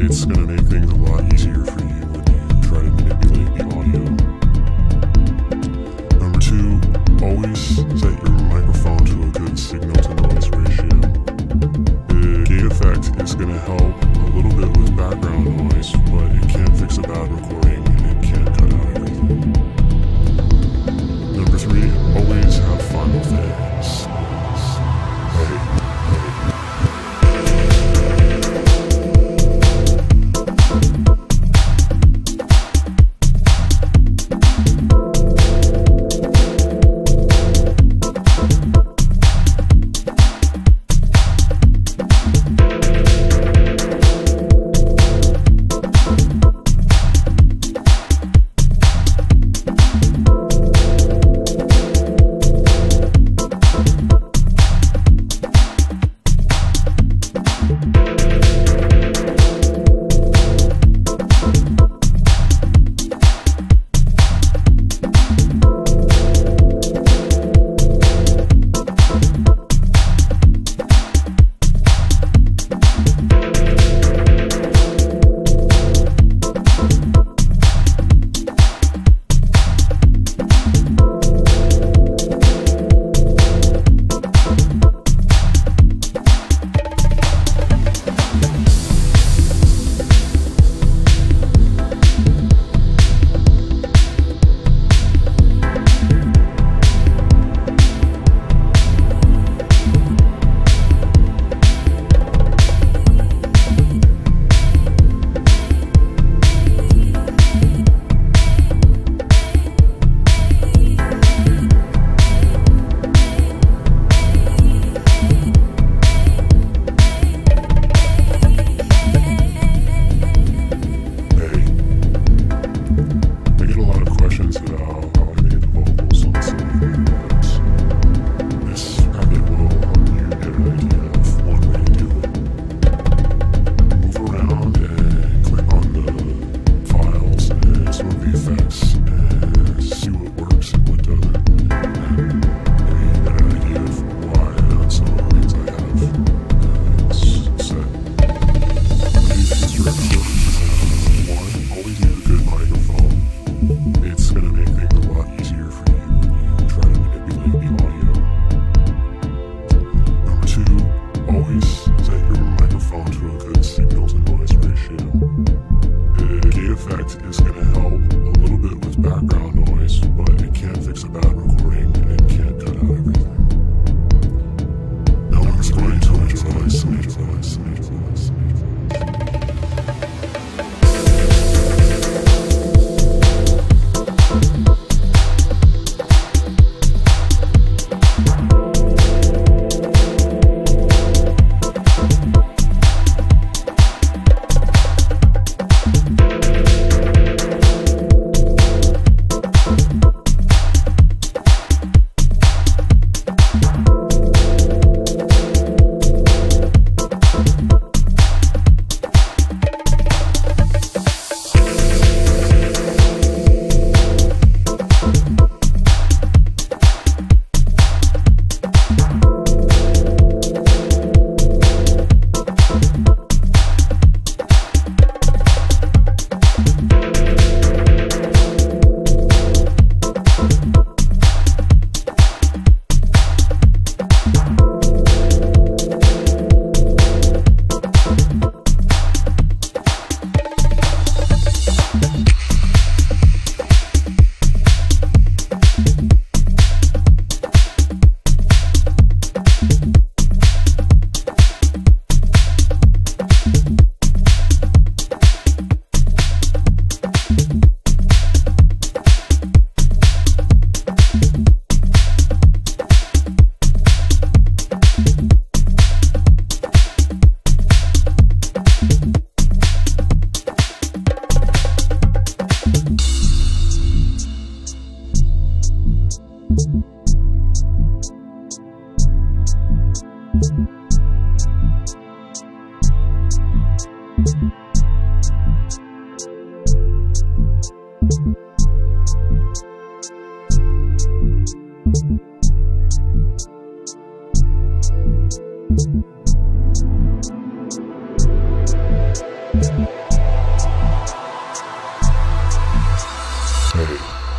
it's going to make things a lot easier for you when you try to manipulate the audio. Number two, always set your microphone to a good signal to noise ratio. The gate effect is going to help a little bit with background noise, but it can't fix a bad recording. Hey,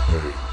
hey.